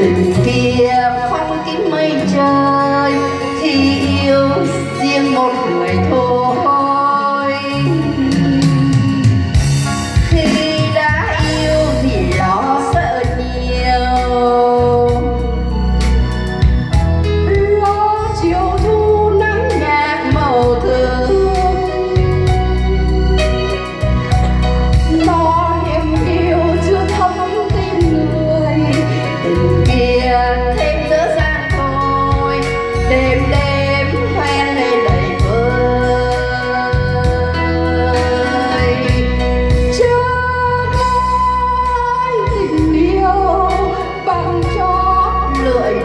Thank.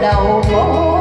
Lưỡi đầu